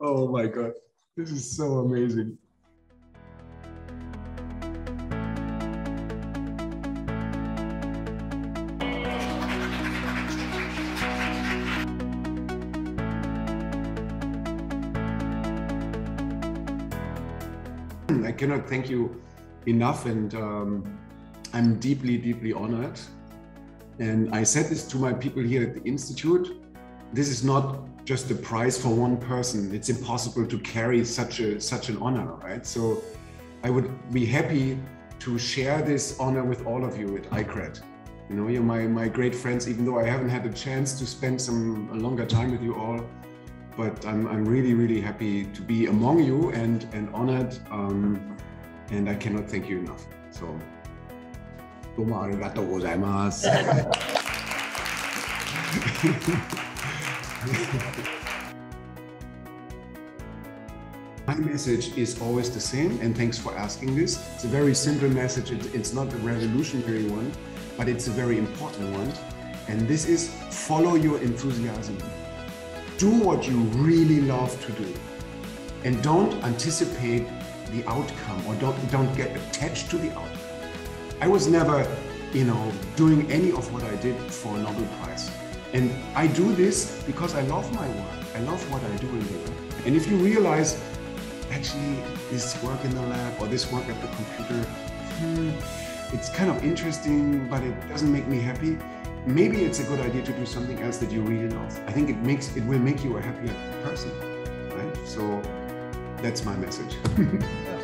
Oh my God. This is so amazing. I cannot thank you enough, and um, I'm deeply, deeply honored. And I said this to my people here at the Institute this is not just a prize for one person. It's impossible to carry such a such an honor, right? So I would be happy to share this honor with all of you at ICReDD. You know, you're my, my great friends, even though I haven't had a chance to spend some a longer time with you all. But I'm, I'm really, really happy to be among you and, and honored. Um, and I cannot thank you enough. So, どうもありがとうございます。My message is always the same, and thanks for asking this. It's a very simple message. It's not a revolutionary one, but it's a very important one. And this is follow your enthusiasm. Do what you really love to do, and don't anticipate the outcome or don't don't get attached to the outcome. I was never, you know, doing any of what I did for a Nobel Prize. And I do this because I love my work. I love what I do in the work. And if you realize, actually, this work in the lab or this work at the computer, hmm, it's kind of interesting, but it doesn't make me happy. Maybe it's a good idea to do something else that you really love. I think it makes it will make you a happier person, right? So that's my message.